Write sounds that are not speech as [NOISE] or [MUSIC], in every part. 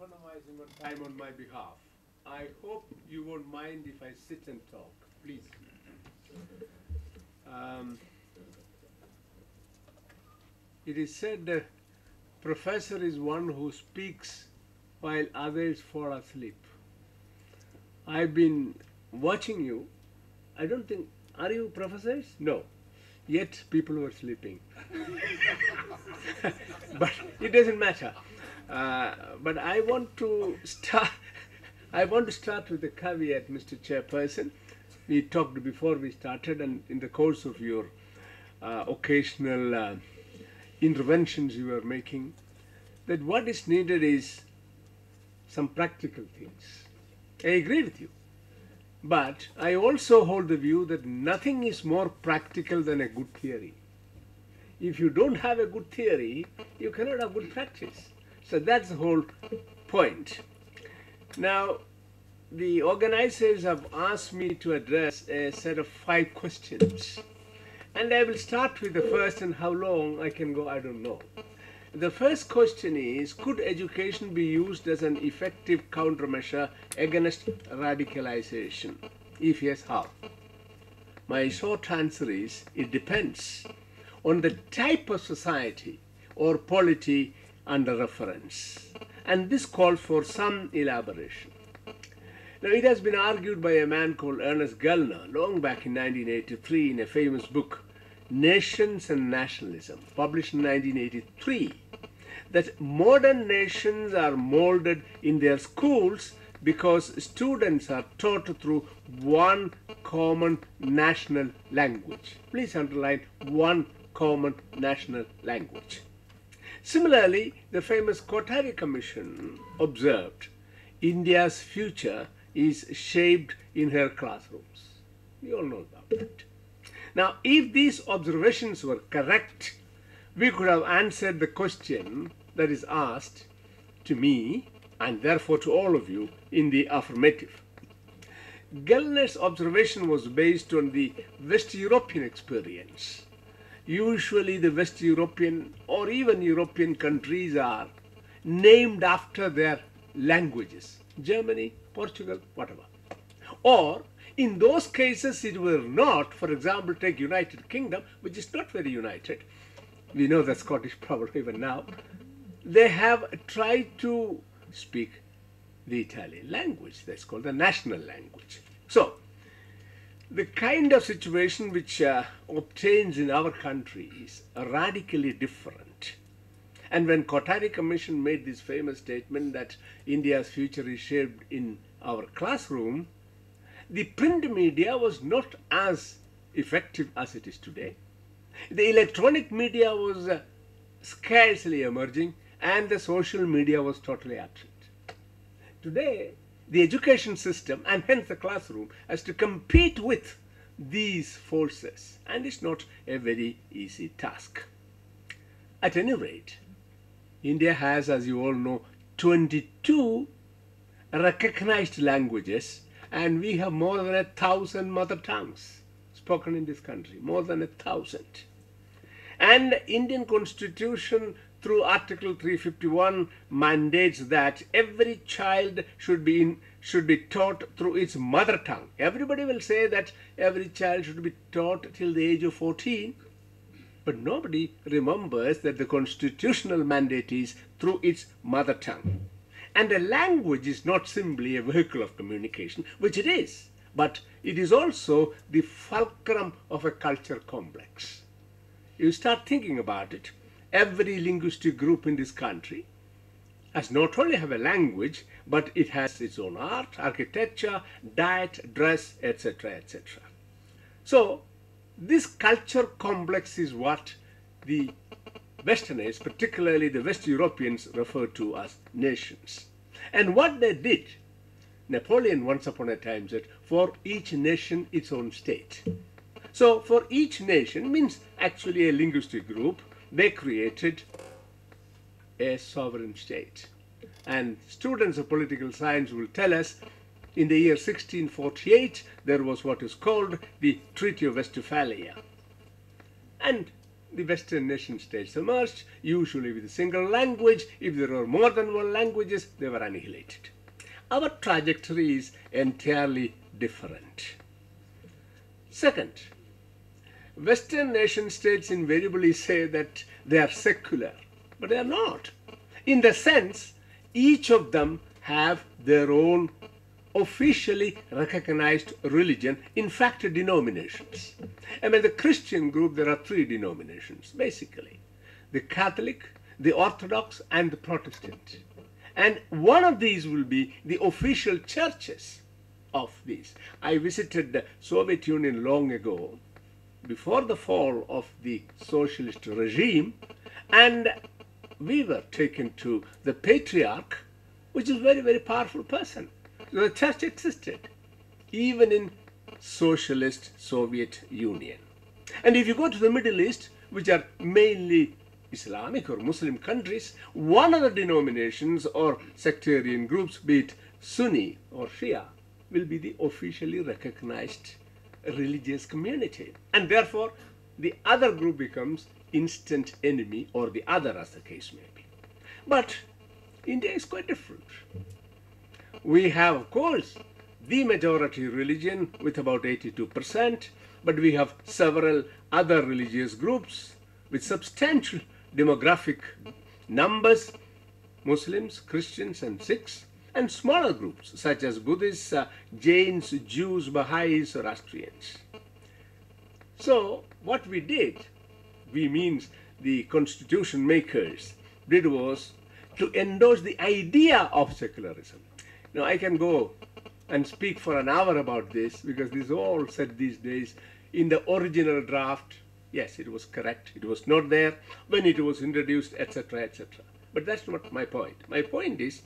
economizing your time on my behalf. I hope you won't mind if I sit and talk, please. Um, it is said the professor is one who speaks while others fall asleep. I've been watching you. I don't think, are you professors? No. Yet people were sleeping. [LAUGHS] but it doesn't matter. Uh, but I want to start. [LAUGHS] I want to start with a caveat, Mr. Chairperson. We talked before we started, and in the course of your uh, occasional uh, interventions you were making, that what is needed is some practical things. I agree with you. But I also hold the view that nothing is more practical than a good theory. If you don't have a good theory, you cannot have good practice. So that's the whole point. Now, the organizers have asked me to address a set of five questions. And I will start with the first, and how long I can go, I don't know. The first question is Could education be used as an effective countermeasure against radicalization? If yes, how? My short answer is It depends on the type of society or polity under reference. And this calls for some elaboration. Now, it has been argued by a man called Ernest Gellner long back in 1983 in a famous book, Nations and Nationalism, published in 1983, that modern nations are molded in their schools because students are taught through one common national language. Please underline one common national language. Similarly, the famous Kothari Commission observed India's future is shaped in her classrooms. We all know about that. Now, if these observations were correct, we could have answered the question that is asked to me and therefore to all of you in the affirmative. Gellner's observation was based on the West European experience usually the West European or even European countries are named after their languages. Germany, Portugal, whatever. Or in those cases it were not, for example, take United Kingdom, which is not very united. We know the Scottish [LAUGHS] problem even now. They have tried to speak the Italian language. That's called the national language. So the kind of situation which uh, obtains in our country is radically different. And when Kothari Commission made this famous statement that India's future is shaped in our classroom, the print media was not as effective as it is today. The electronic media was uh, scarcely emerging and the social media was totally absent. Today, the education system and hence the classroom has to compete with these forces and it's not a very easy task. At any rate, India has, as you all know, 22 recognized languages and we have more than a thousand mother tongues spoken in this country, more than a thousand. And Indian constitution through Article 351 mandates that every child should be in, should be taught through its mother tongue. Everybody will say that every child should be taught till the age of 14, but nobody remembers that the constitutional mandate is through its mother tongue. And a language is not simply a vehicle of communication, which it is, but it is also the fulcrum of a culture complex. You start thinking about it every linguistic group in this country has not only have a language, but it has its own art, architecture, diet, dress, etc., etc. So this culture complex is what the Westerners, particularly the West Europeans, refer to as nations. And what they did, Napoleon once upon a time said, for each nation its own state. So for each nation means actually a linguistic group they created a sovereign state. And students of political science will tell us in the year 1648 there was what is called the Treaty of Westphalia. And the Western nation states emerged, usually with a single language. If there were more than one languages, they were annihilated. Our trajectory is entirely different. Second, Western nation states invariably say that they are secular, but they are not. In the sense, each of them have their own officially recognized religion, in fact, denominations. Among the Christian group, there are three denominations, basically the Catholic, the Orthodox, and the Protestant. And one of these will be the official churches of these. I visited the Soviet Union long ago, before the fall of the socialist regime, and we were taken to the patriarch, which is a very, very powerful person. The church existed, even in socialist Soviet Union. And if you go to the Middle East, which are mainly Islamic or Muslim countries, one of the denominations or sectarian groups, be it Sunni or Shia, will be the officially recognized religious community. And therefore, the other group becomes instant enemy or the other as the case may be. But India is quite different. We have, of course, the majority religion with about 82%, but we have several other religious groups with substantial demographic numbers Muslims, Christians, and Sikhs, and smaller groups such as Buddhists, uh, Jains, Jews, Baha'is, Zoroastrians. So, what we did, we means the constitution makers, did was to endorse the idea of secularism. Now, I can go and speak for an hour about this because this is all said these days in the original draft. Yes, it was correct. It was not there when it was introduced, etc., etc. But that's not my point. My point is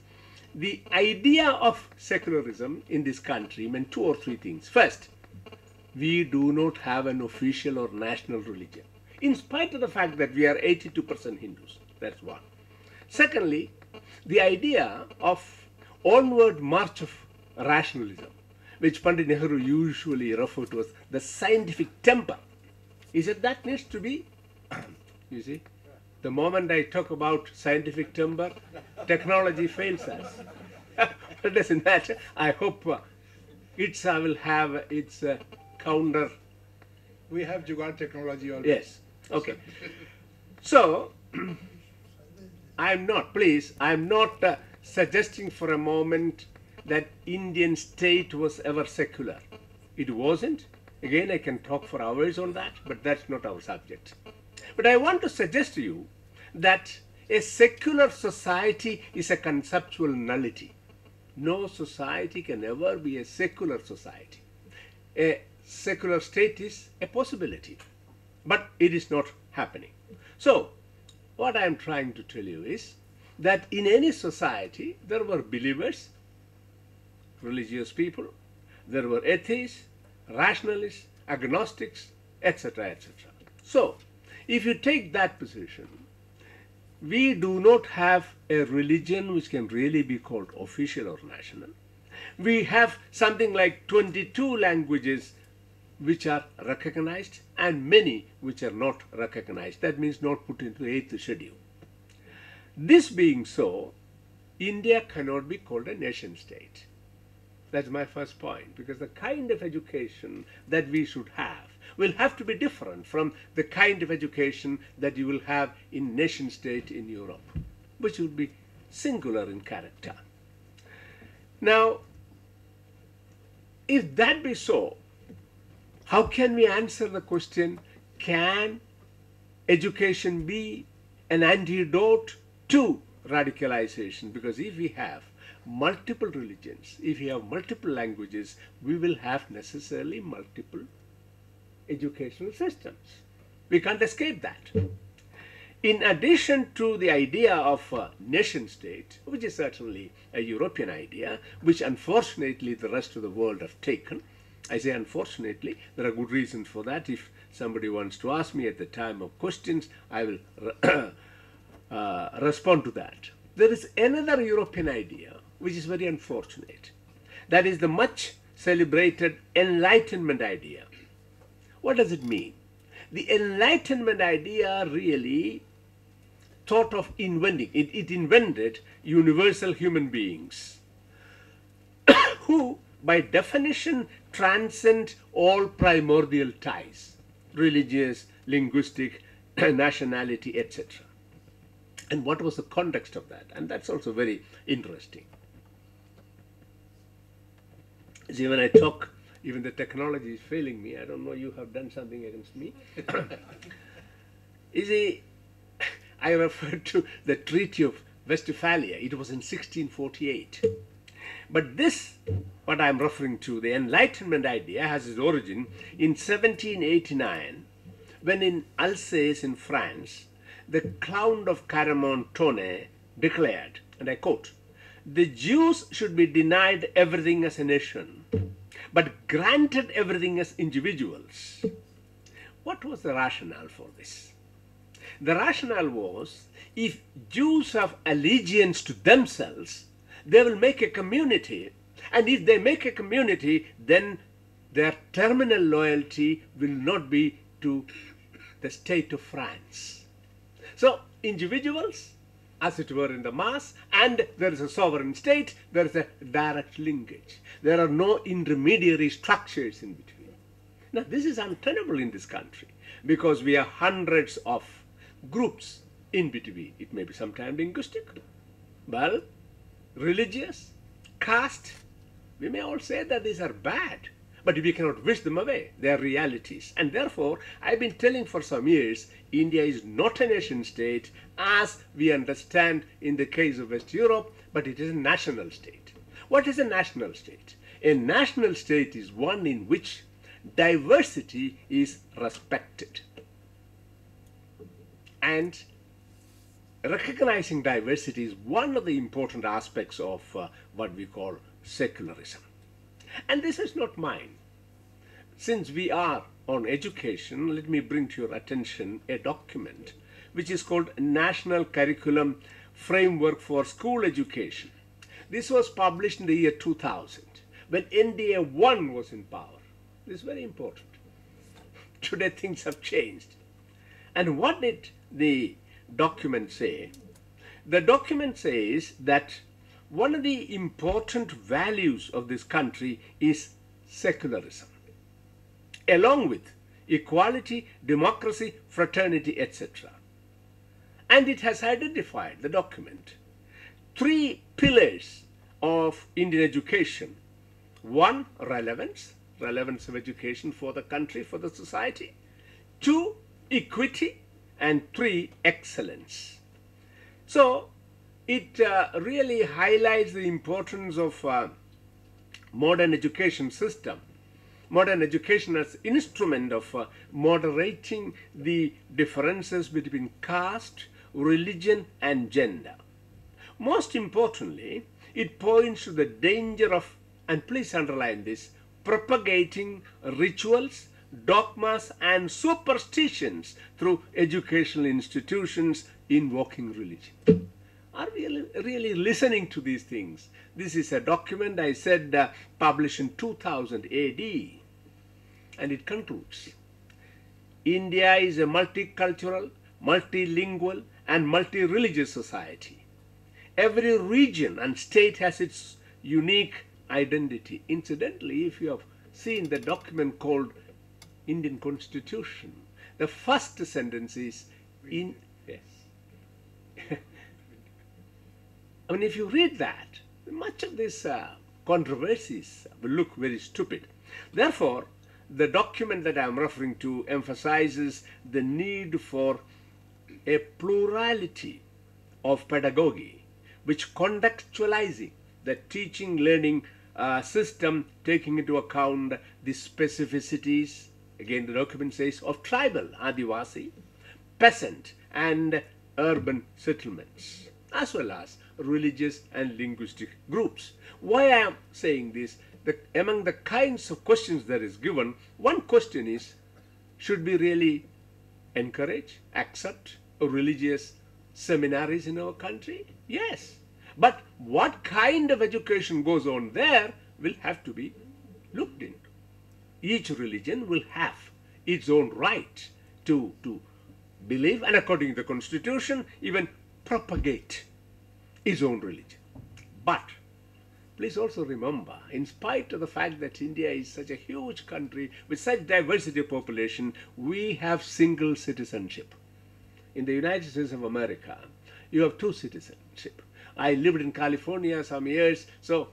the idea of secularism in this country meant two or three things. First, we do not have an official or national religion, in spite of the fact that we are 82% Hindus. That's one. Secondly, the idea of onward march of rationalism, which Pandit Nehru usually referred to as the scientific temper, is that that needs to be, [CLEARS THROAT] you see, the moment I talk about scientific timber, technology fails us. it doesn't matter. I hope uh, IDSA will have its uh, counter. We have Jugaad technology already. Yes. Okay. So, [CLEARS THROAT] I'm not, please, I'm not uh, suggesting for a moment that Indian state was ever secular. It wasn't. Again, I can talk for hours on that, but that's not our subject. But I want to suggest to you that a secular society is a conceptual nullity. No society can ever be a secular society. A secular state is a possibility, but it is not happening. So, what I am trying to tell you is that in any society there were believers, religious people, there were atheists, rationalists, agnostics, etc. etc. So, if you take that position, we do not have a religion which can really be called official or national. We have something like 22 languages which are recognized and many which are not recognized. That means not put into the eighth schedule. This being so, India cannot be called a nation state. That's my first point because the kind of education that we should have will have to be different from the kind of education that you will have in nation state in Europe, which would be singular in character. Now, if that be so, how can we answer the question, can education be an antidote to radicalization? Because if we have multiple religions, if we have multiple languages, we will have necessarily multiple educational systems. We can't escape that. In addition to the idea of a nation state, which is certainly a European idea, which unfortunately the rest of the world have taken, I say unfortunately, there are good reasons for that. If somebody wants to ask me at the time of questions, I will [COUGHS] uh, respond to that. There is another European idea which is very unfortunate. That is the much celebrated Enlightenment idea. What does it mean? the Enlightenment idea really thought of inventing, it, it invented universal human beings [COUGHS] who, by definition, transcend all primordial ties religious, linguistic, [COUGHS] nationality, etc. And what was the context of that? And that's also very interesting. See, when I talk, even the technology is failing me. I don't know, you have done something against me. [COUGHS] you see, I refer to the Treaty of Westphalia. It was in 1648. But this, what I'm referring to, the Enlightenment idea, has its origin in 1789 when in Alsace in France, the Count of Clermont-Tonnerre declared, and I quote, the Jews should be denied everything as a nation, but granted everything as individuals. What was the rationale for this? The rationale was if Jews have allegiance to themselves, they will make a community. And if they make a community, then their terminal loyalty will not be to the state of France. So, individuals, as it were in the mass, and there is a sovereign state, there is a direct linkage. There are no intermediary structures in between. Now, this is untenable in this country because we have hundreds of groups in between. It may be sometimes linguistic, well, religious, caste. We may all say that these are bad, but we cannot wish them away. They are realities. And therefore, I've been telling for some years, India is not a nation state as we understand in the case of West Europe, but it is a national state. What is a national state? A national state is one in which diversity is respected. And recognizing diversity is one of the important aspects of uh, what we call secularism. And this is not mine. Since we are on education, let me bring to your attention a document which is called National Curriculum Framework for School Education. This was published in the year 2000 when NDA 1 was in power. This is very important. [LAUGHS] Today things have changed. And what did the document say? The document says that one of the important values of this country is secularism, along with equality, democracy, fraternity, etc. And it has identified, the document, three pillars of Indian education. One, relevance, relevance of education for the country, for the society. Two, equity. And three, excellence. So, it uh, really highlights the importance of uh, modern education system modern education as instrument of uh, moderating the differences between caste religion and gender. Most importantly it points to the danger of and please underline this propagating rituals dogmas and superstitions through educational institutions invoking religion are we really listening to these things? This is a document I said uh, published in 2000 AD. And it concludes India is a multicultural, multilingual, and multi religious society. Every region and state has its unique identity. Incidentally, if you have seen the document called Indian Constitution, the first sentence is in yes [LAUGHS] I mean, if you read that, much of these uh, controversies will look very stupid. Therefore, the document that I'm referring to emphasizes the need for a plurality of pedagogy, which contextualizing the teaching learning uh, system, taking into account the specificities, again the document says, of tribal Adivasi, peasant, and urban settlements, as well as religious and linguistic groups. Why I am saying this, the, among the kinds of questions that is given, one question is, should we really encourage, accept religious seminaries in our country? Yes. But what kind of education goes on there will have to be looked into. Each religion will have its own right to, to believe and according to the constitution even propagate his own religion. But please also remember, in spite of the fact that India is such a huge country with such diversity of population, we have single citizenship. In the United States of America, you have two citizenship. I lived in California some years, so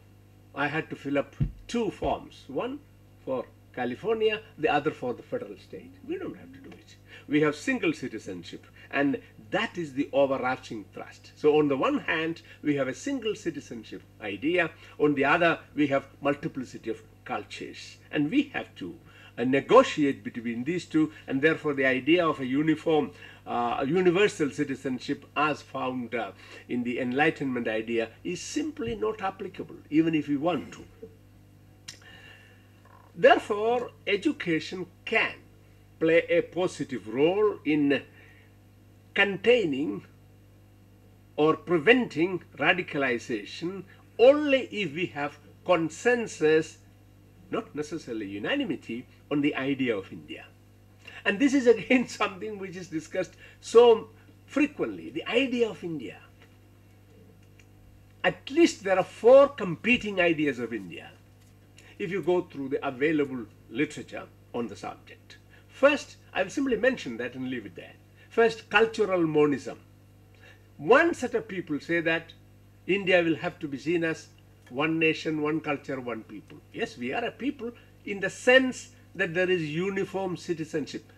I had to fill up two forms. One for California, the other for the federal state. We don't have to do it. We have single citizenship, and that is the overarching thrust. So, on the one hand, we have a single citizenship idea, on the other, we have multiplicity of cultures, and we have to uh, negotiate between these two, and therefore, the idea of a uniform, uh, universal citizenship, as found uh, in the Enlightenment idea, is simply not applicable, even if we want to. Therefore, education can play a positive role in containing or preventing radicalization only if we have consensus, not necessarily unanimity, on the idea of India. And this is again [LAUGHS] something which is discussed so frequently the idea of India. At least there are four competing ideas of India if you go through the available literature on the subject. First, I will simply mention that and leave it there. First, cultural monism. One set of people say that India will have to be seen as one nation, one culture, one people. Yes, we are a people in the sense that there is uniform citizenship,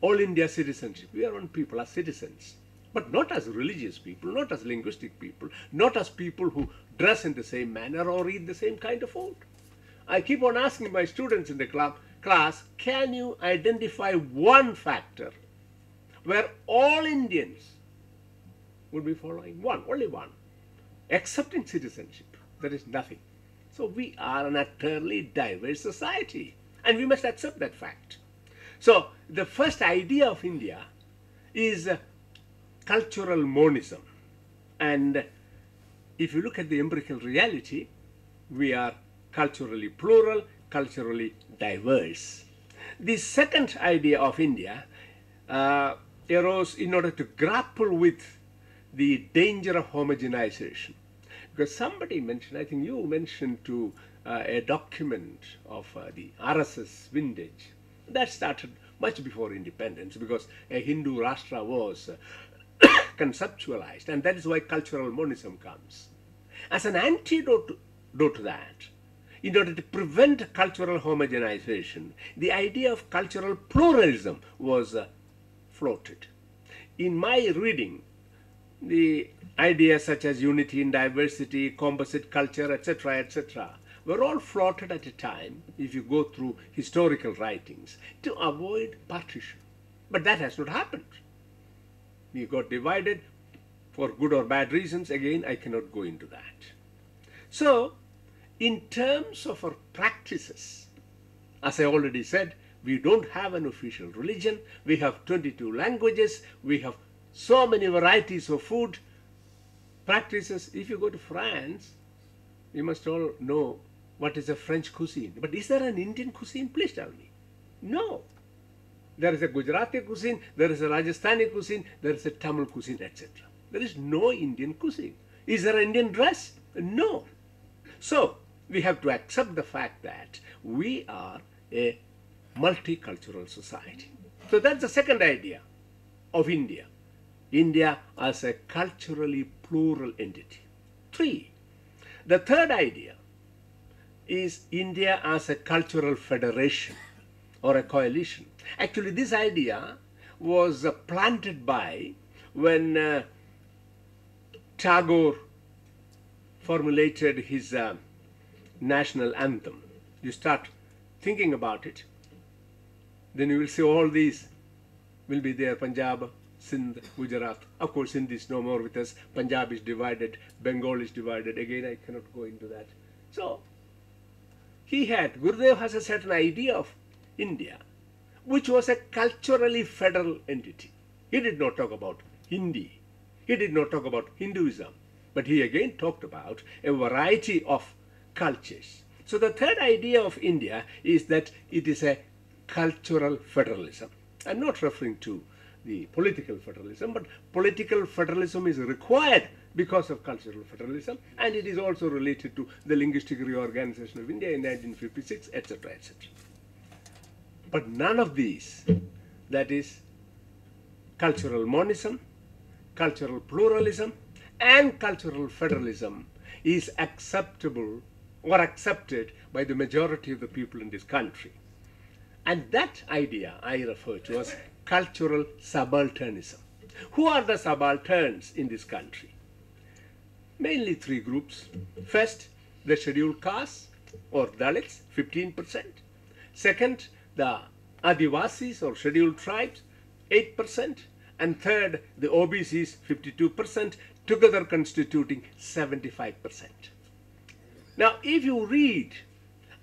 all India citizenship. We are one people as citizens, but not as religious people, not as linguistic people, not as people who dress in the same manner or eat the same kind of food. I keep on asking my students in the club, class, can you identify one factor where all Indians would be following? One, only one. Accepting citizenship. There is nothing. So we are an utterly diverse society and we must accept that fact. So the first idea of India is uh, cultural monism. And if you look at the empirical reality, we are culturally plural, culturally diverse. The second idea of India uh, arose in order to grapple with the danger of homogenization. Because somebody mentioned, I think you mentioned to uh, a document of uh, the RSS vintage that started much before independence because a Hindu Rashtra was uh, [COUGHS] conceptualized and that is why cultural monism comes. As an antidote to, to that, in order to prevent cultural homogenization, the idea of cultural pluralism was uh, floated. In my reading, the ideas such as unity in diversity, composite culture, etc., etc., were all floated at a time, if you go through historical writings, to avoid partition. But that has not happened. We got divided for good or bad reasons. Again, I cannot go into that. So, in terms of our practices, as I already said, we don't have an official religion. We have 22 languages. We have so many varieties of food practices. If you go to France, you must all know what is a French cuisine. But is there an Indian cuisine? Please tell me. No. There is a Gujarati cuisine, there is a Rajasthani cuisine, there is a Tamil cuisine, etc. There is no Indian cuisine. Is there an Indian dress? No. So, we have to accept the fact that we are a multicultural society. So that's the second idea of India. India as a culturally plural entity. Three, the third idea is India as a cultural federation or a coalition. Actually, this idea was uh, planted by when uh, Tagore formulated his uh, national anthem. You start thinking about it, then you will see all these will be there Punjab, Sindh, Gujarat. Of course, Sindh is no more with us. Punjab is divided, Bengal is divided. Again, I cannot go into that. So, he had, Gurudev has a certain idea of India, which was a culturally federal entity. He did not talk about Hindi. He did not talk about Hinduism. But he again talked about a variety of cultures. So the third idea of India is that it is a cultural federalism. I'm not referring to the political federalism, but political federalism is required because of cultural federalism, and it is also related to the linguistic reorganization of India in 1956, etc., etc. But none of these, that is, cultural monism, cultural pluralism, and cultural federalism, is acceptable or accepted by the majority of the people in this country. And that idea I refer to as cultural subalternism. Who are the subalterns in this country? Mainly three groups. First, the scheduled castes or Dalits, 15%. Second, the Adivasis or scheduled tribes, 8%. And third, the OBCs, 52%, together constituting 75%. Now, if you read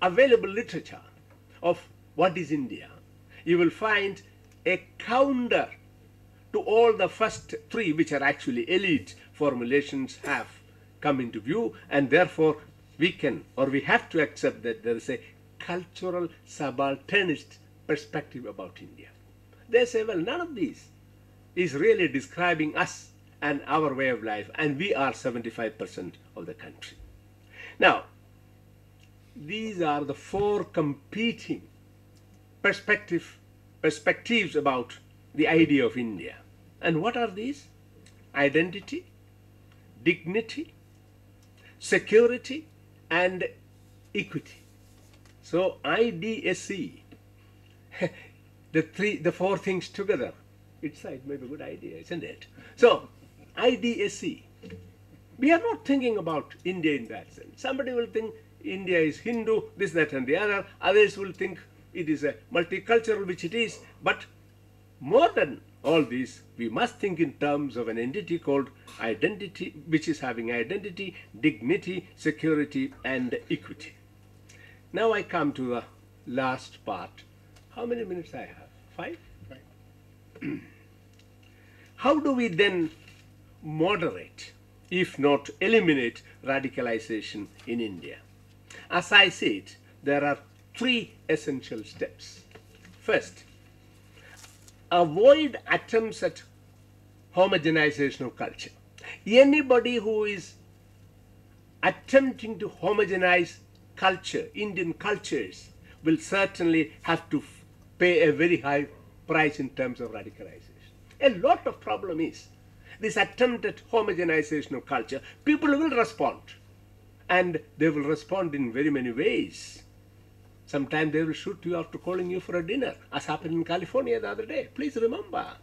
available literature of what is India, you will find a counter to all the first three, which are actually elite formulations, have come into view, and therefore we can or we have to accept that there is a cultural subalternist perspective about India. They say, well, none of these is really describing us and our way of life, and we are 75% of the country. Now, these are the four competing perspective, perspectives about the idea of India. And what are these? Identity, dignity, security, and equity. So IDSE, [LAUGHS] the three, the four things together, it's it may be a good idea, isn't it? So IDSE, we are not thinking about India in that sense. Somebody will think India is Hindu, this, that, and the other. Others will think it is a multicultural, which it is. But more than all this, we must think in terms of an entity called identity, which is having identity, dignity, security, and equity. Now I come to the last part. How many minutes I have? Five? How do we then moderate, if not eliminate, radicalization in India? As I see it, there are three essential steps. First, avoid attempts at homogenization of culture. Anybody who is attempting to homogenize culture, Indian cultures, will certainly have to pay a very high price in terms of radicalization. A lot of problem is this attempt at homogenization of culture. People will respond, and they will respond in very many ways. Sometimes they will shoot you after calling you for a dinner, as happened in California the other day. Please remember.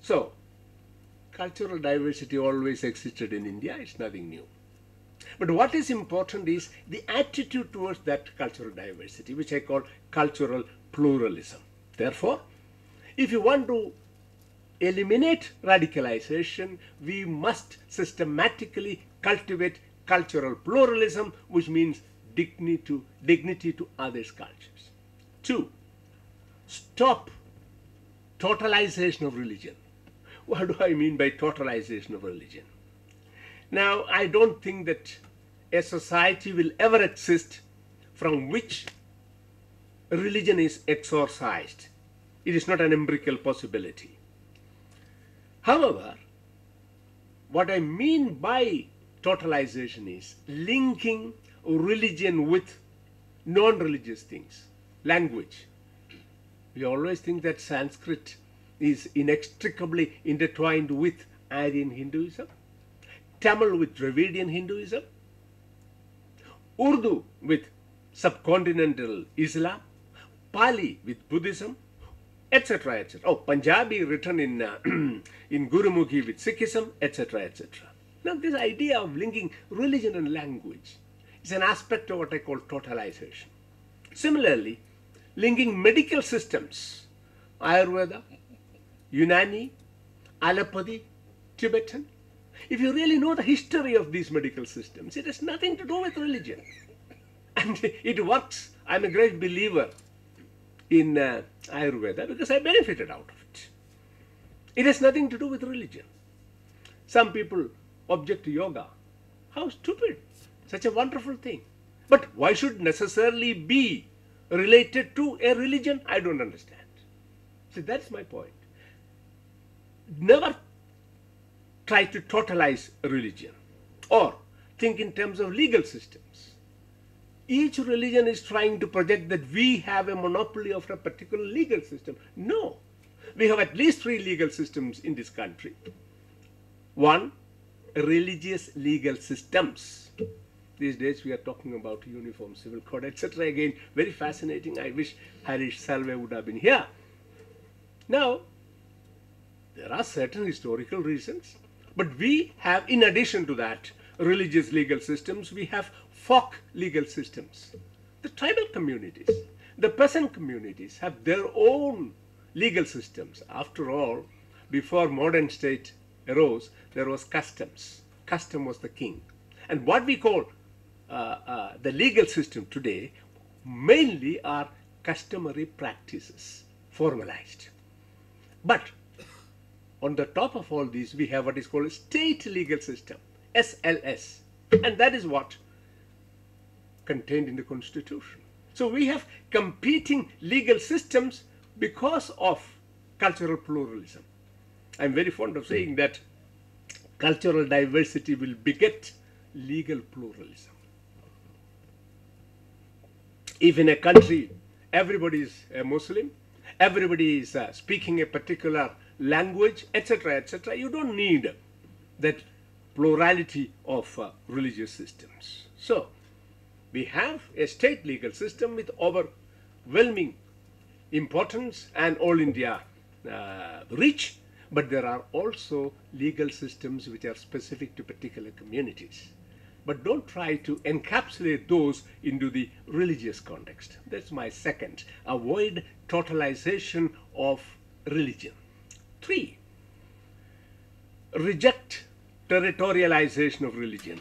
So, cultural diversity always existed in India, it's nothing new. But what is important is the attitude towards that cultural diversity, which I call cultural pluralism. Therefore, if you want to eliminate radicalization, we must systematically cultivate cultural pluralism, which means dignity to, dignity to others' cultures. Two, stop totalization of religion. What do I mean by totalization of religion? Now, I don't think that a society will ever exist from which religion is exorcised. It is not an empirical possibility. However, what I mean by totalization is linking religion with non religious things, language. We always think that Sanskrit is inextricably intertwined with Aryan Hinduism, Tamil with Dravidian Hinduism, Urdu with subcontinental Islam, Pali with Buddhism, etc. etc. Oh, Punjabi written in uh, [CLEARS THROAT] in Gurumukhi with Sikhism, etc. etc. Now, this idea of linking religion and language is an aspect of what I call totalization. Similarly, linking medical systems, Ayurveda, Unani, Allopathy, Tibetan. If you really know the history of these medical systems, it has nothing to do with religion. [LAUGHS] And it works. I'm a great believer in uh, Ayurveda because I benefited out of it. It has nothing to do with religion. Some people object to yoga. How stupid! Such a wonderful thing. But why should necessarily be related to a religion? I don't understand. See, that's my point. Never try to totalize religion or think in terms of legal systems. Each religion is trying to project that we have a monopoly of a particular legal system. No. We have at least three legal systems in this country. One, religious legal systems. These days we are talking about uniform civil code, etc. Again, very fascinating. I wish Harish Salve would have been here. Now, there are certain historical reasons, but we have, in addition to that, religious legal systems, we have folk legal systems. The tribal communities, the peasant communities have their own legal systems. After all, before modern state arose, there was customs. Custom was the king. And what we call Uh, uh, the legal system today mainly are customary practices, formalized. But on the top of all these, we have what is called a state legal system, SLS. And that is what contained in the constitution. So we have competing legal systems because of cultural pluralism. I'm very fond of saying that cultural diversity will beget legal pluralism. If in a country everybody is a Muslim, everybody is uh, speaking a particular language, etc., etc., you don't need that plurality of uh, religious systems. So, we have a state legal system with overwhelming importance and all India uh, reach, but there are also legal systems which are specific to particular communities. But don't try to encapsulate those into the religious context. That's my second. Avoid totalization of religion. Three, reject territorialization of religion.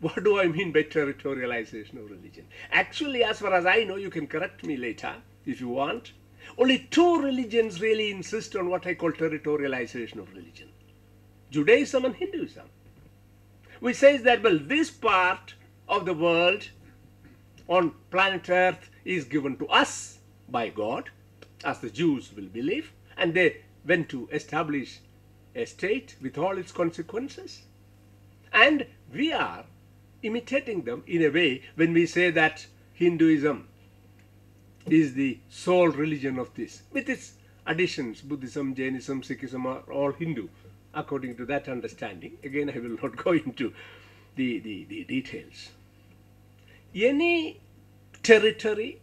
What do I mean by territorialization of religion? Actually, as far as I know, you can correct me later if you want. Only two religions really insist on what I call territorialization of religion Judaism and Hinduism. Which says that, well, this part of the world on planet Earth is given to us by God, as the Jews will believe, and they went to establish a state with all its consequences. And we are imitating them in a way when we say that Hinduism is the sole religion of this, with its additions, Buddhism, Jainism, Sikhism are all Hindu, according to that understanding. Again, I will not go into the, the, the details. Any territory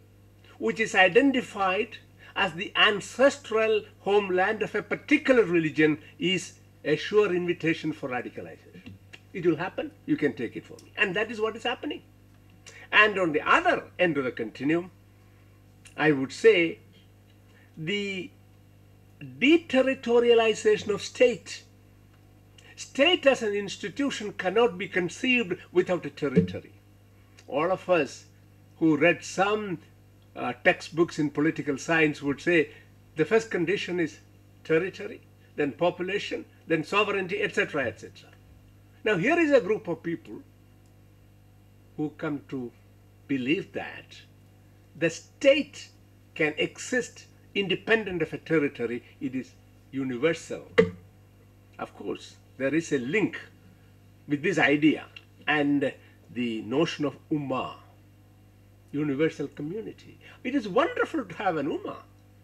which is identified as the ancestral homeland of a particular religion is a sure invitation for radicalization. It will happen, you can take it for me. And that is what is happening. And on the other end of the continuum, I would say the deterritorialization of state. State as an institution cannot be conceived without a territory. All of us who read some uh, textbooks in political science would say the first condition is territory, then population, then sovereignty, etc., etc. Now, here is a group of people who come to believe that the state can exist independent of a territory, it is universal. Of course, there is a link with this idea and the notion of ummah, universal community. It is wonderful to have an ummah,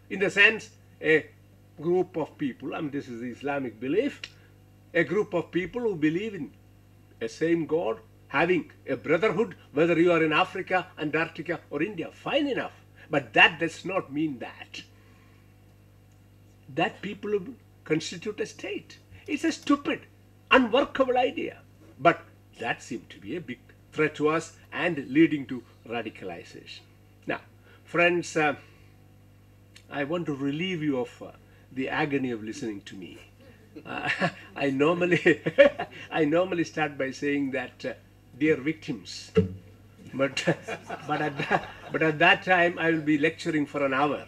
in the sense a group of people, and this is the Islamic belief, a group of people who believe in a same God, having a brotherhood, whether you are in Africa, Antarctica, or India, fine enough. But that does not mean that. That people constitute a state. It's a stupid, unworkable idea. But that seemed to be a big threat to us and leading to radicalization. Now, friends, uh, I want to relieve you of uh, the agony of listening to me. Uh, [LAUGHS] I normally, [LAUGHS] I normally start by saying that, uh, dear victims, but [LAUGHS] but at that, but at that time I will be lecturing for an hour.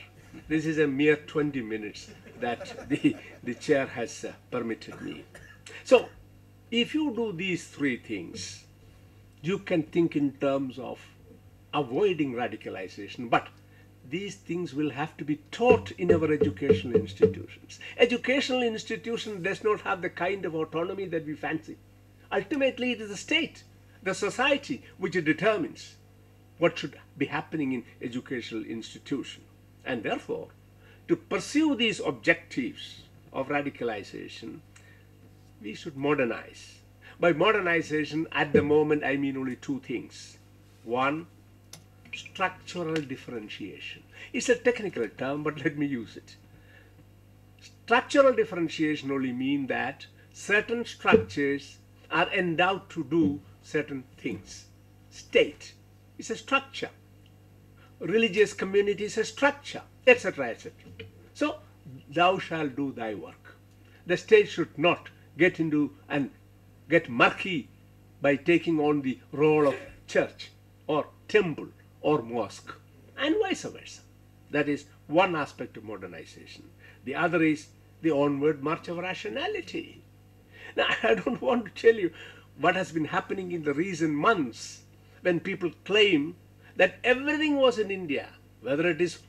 This is a mere 20 minutes that the the chair has uh, permitted me. So, if you do these three things, you can think in terms of avoiding radicalization, but these things will have to be taught in our educational institutions. Educational institution does not have the kind of autonomy that we fancy. Ultimately, it is the state, the society, which determines what should be happening in educational institution. And therefore, to pursue these objectives of radicalization, we should modernize. By modernization, at the moment, I mean only two things. One, structural differentiation. It's a technical term, but let me use it. Structural differentiation only means that certain structures are endowed to do certain things. State is a structure. Religious community is a structure, etc., etc. So, thou shalt do thy work. The state should not get into and get murky by taking on the role of church or temple or mosque and vice versa. That is one aspect of modernization. The other is the onward march of rationality. Now, [LAUGHS] I don't want to tell you what has been happening in the recent months when people claim that everything was in India, whether it is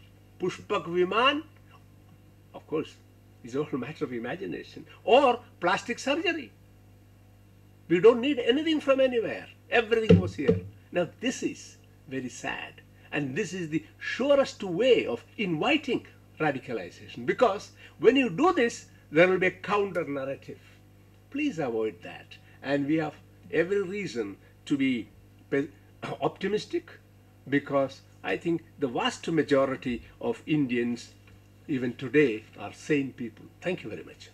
Pushpak Viman, of course, it's all a matter of imagination, or plastic surgery. We don't need anything from anywhere. Everything was here. Now, this is very sad. And this is the surest way of inviting radicalization. Because when you do this, there will be a counter narrative. Please avoid that. And we have every reason to be optimistic because I think the vast majority of Indians, even today, are sane people. Thank you very much.